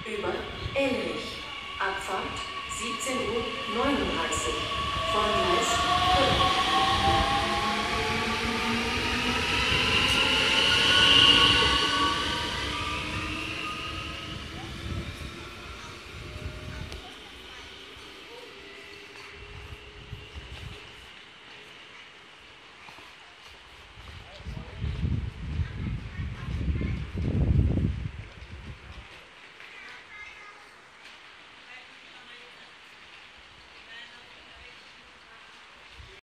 Über Elrich. Abfahrt 17.09 Uhr.